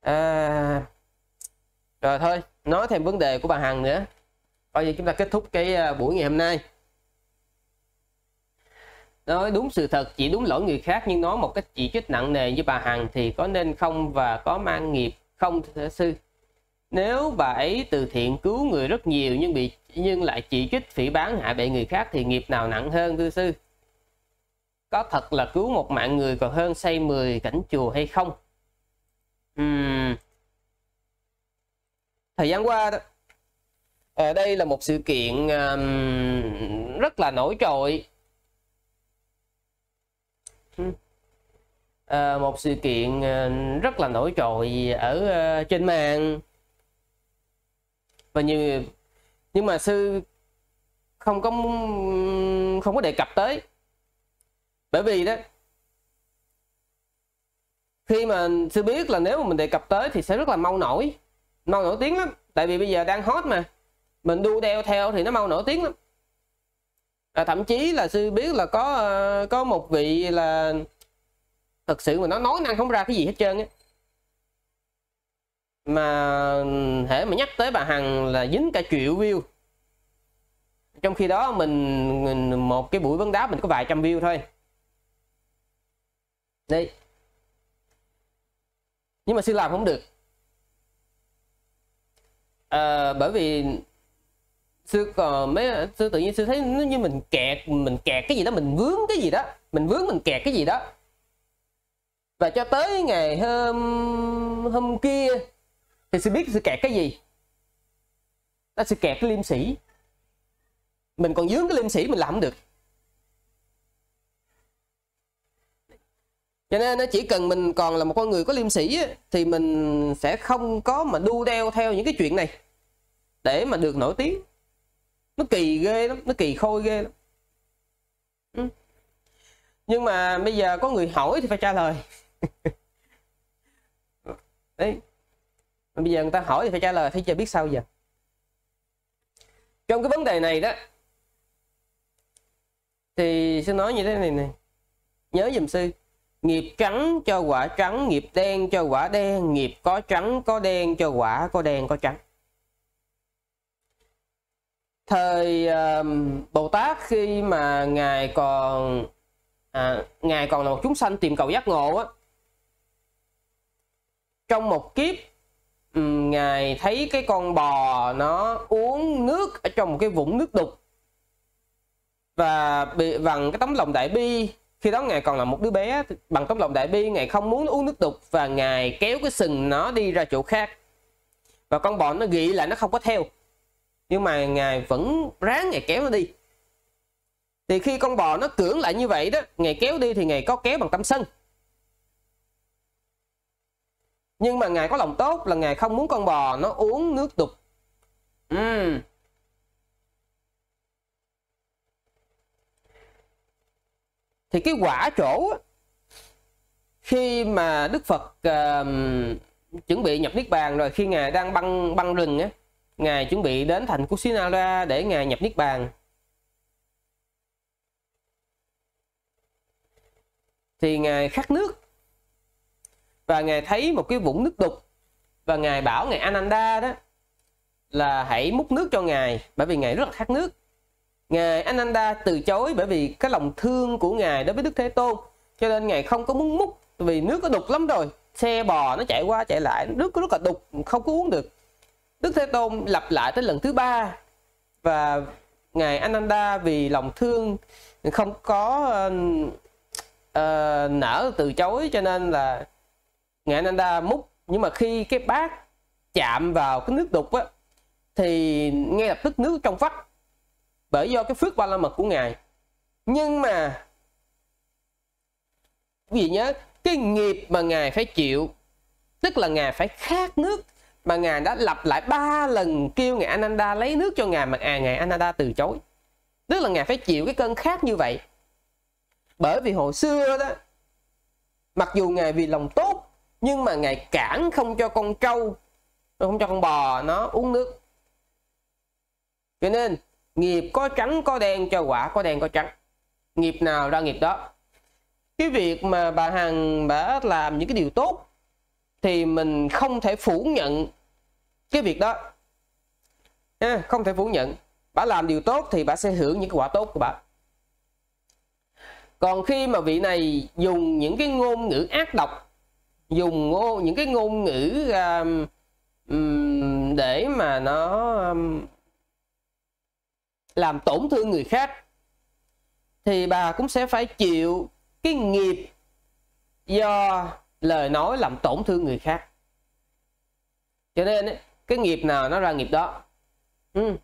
à, rồi thôi nói thêm vấn đề của bà hằng nữa. Coi giờ chúng ta kết thúc cái à, buổi ngày hôm nay. Nói đúng sự thật chỉ đúng lỗi người khác nhưng nói một cách chỉ trích nặng nề như bà hằng thì có nên không và có mang nghiệp không thưa sư? Nếu bà ấy từ thiện cứu người rất nhiều nhưng bị nhưng lại chỉ trích phỉ bán hạ bệ người khác thì nghiệp nào nặng hơn thưa sư? Có thật là cứu một mạng người còn hơn xây 10 cảnh chùa hay không? Uhm. thời gian qua đó ờ, đây là một sự kiện um, rất là nổi trội. À, một sự kiện ờ, rất là nổi trội ở uh, trên mạng. Và như nhưng mà sư không có không có đề cập tới. Bởi vì đó khi mà sư biết là nếu mà mình đề cập tới thì sẽ rất là mau nổi. Mau nổi tiếng lắm. Tại vì bây giờ đang hot mà. Mình đu đeo theo thì nó mau nổi tiếng lắm. À, thậm chí là sư biết là có ờ, có một vị là thật sự mà nó nói năng không ra cái gì hết trơn á. Mà thể mà nhắc tới bà hằng là dính cả triệu view. Trong khi đó mình, mình một cái buổi vấn đáp mình có vài trăm view thôi. Đây nhưng mà sư làm không được. À, bởi vì sư còn ờ, mấy sư tự nhiên sư thấy nó như mình kẹt mình kẹt cái gì đó mình vướng cái gì đó mình vướng mình kẹt cái gì đó. Và cho tới ngày hôm hôm kia thì sư biết sư kẹt cái gì. Đó sư kẹt cái liêm sĩ mình còn dướng cái liêm sĩ mình làm không được. Cho nên nó chỉ cần mình còn là một con người có liêm sĩ thì mình sẽ không có mà đu đeo theo những cái chuyện này để mà được nổi tiếng. Nó kỳ ghê lắm, nó kỳ khôi ghê lắm. Ừ. nhưng mà bây giờ có người hỏi thì phải trả lời. Đấy. Bây giờ người ta hỏi thì phải trả lời, thấy chưa biết sao giờ. Trong cái vấn đề này đó, thì sẽ nói như thế này này nhớ dùm sư nghiệp trắng cho quả trắng nghiệp đen cho quả đen nghiệp có trắng có đen cho quả có đen có trắng. Thời uh, bồ tát khi mà ngài còn à, ngài còn là một chúng sanh tìm cầu giác ngộ á trong một kiếp ngài thấy cái con bò nó uống nước ở trong một cái vũng nước đục và bị bằng cái tấm lòng đại bi khi đó ngài còn là một đứa bé bằng tấm lòng đại bi, ngài không muốn uống nước đục và ngài kéo cái sừng nó đi ra chỗ khác. Và con bò nó nghĩ là nó không có theo. Nhưng mà ngài vẫn ráng ngài kéo nó đi. Thì khi con bò nó cưỡng lại như vậy đó, ngài kéo đi thì ngài có kéo bằng tâm sân. Nhưng mà ngài có lòng tốt là ngài không muốn con bò nó uống nước đục. Uhm. Thì cái quả chỗ khi mà đức phật uh, chuẩn bị nhập niết bàn rồi khi ngài đang băng băng rừng á ngài chuẩn bị đến thành Kusinara để ngài nhập niết bàn. Thì ngài khát nước và ngài thấy một cái vũng nước đục và ngài bảo ngài Ananda đó là hãy múc nước cho ngài bởi vì ngài rất là khát nước ngài Ananda từ chối bởi vì cái lòng thương của ngài đối với Đức Thế Tôn. Cho nên ngài không có muốn múc vì nước có đục lắm rồi. Xe bò nó chạy qua chạy lại nước có rất là đục không có uống được. Đức Thế Tôn lặp lại tới lần thứ ba. Và ngài Ananda vì lòng thương không có uh, uh, nở từ chối cho nên là ngài Ananda múc. Nhưng mà khi cái bát chạm vào cái nước đục á thì ngay lập tức nước trong vắt bởi do cái phước ba la mật của ngài. Nhưng mà quý vị nhớ, cái nghiệp mà ngài phải chịu, tức là ngài phải khát nước, mà ngài đã lặp lại ba lần kêu ngài Ananda lấy nước cho ngài mà à ngài Ananda từ chối. Tức là ngài phải chịu cái cơn khát như vậy. Bởi vì hồi xưa đó, mặc dù ngài vì lòng tốt, nhưng mà ngài cản không cho con trâu, không cho con bò nó uống nước. Cho nên nghiệp có trắng có đen cho quả có đen có trắng. Nghiệp nào ra nghiệp đó. Cái việc mà bà hằng đã làm những cái điều tốt thì mình không thể phủ nhận cái việc đó. À, không thể phủ nhận. Bà làm điều tốt thì bà sẽ hưởng những cái quả tốt của bà. Còn khi mà vị này dùng những cái ngôn ngữ ác độc dùng ngôn những cái ngôn ngữ um, để mà nó um, làm tổn thương người khác, thì bà cũng sẽ phải chịu cái nghiệp do lời nói làm tổn thương người khác. Cho nên cái nghiệp nào nó ra nghiệp đó. Ừ.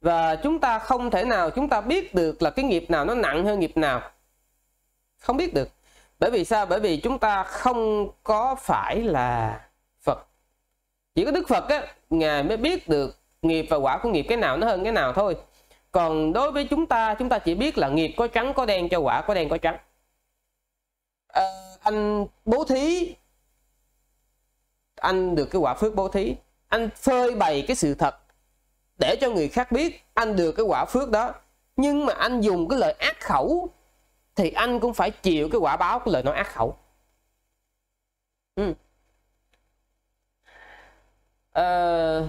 và chúng ta không thể nào chúng ta biết được là cái nghiệp nào nó nặng hơn nghiệp nào. Không biết được. Bởi vì sao? Bởi vì chúng ta không có phải là phật. Chỉ có đức phật á, ngài mới biết được nghiệp và quả của nghiệp cái nào nó hơn cái nào thôi còn đối với chúng ta chúng ta chỉ biết là nghiệp có trắng có đen cho quả có đen có trắng. À, anh bố thí. Anh được cái quả phước bố thí. Anh phơi bày cái sự thật để cho người khác biết anh được cái quả phước đó. Nhưng mà anh dùng cái lời ác khẩu thì anh cũng phải chịu cái quả báo của lời nói ác khẩu. Ừ. à,